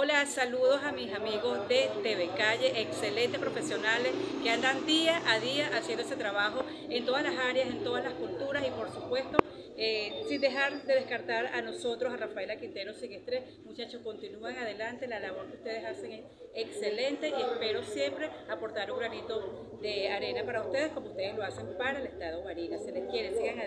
Hola, saludos a mis amigos de TV Calle, excelentes profesionales que andan día a día haciendo ese trabajo en todas las áreas, en todas las culturas y por supuesto eh, sin dejar de descartar a nosotros, a Rafaela Quintero Sigestre. Muchachos, continúen adelante, la labor que ustedes hacen es excelente y espero siempre aportar un granito de arena para ustedes como ustedes lo hacen para el Estado Marina. Se les quiere, sigan.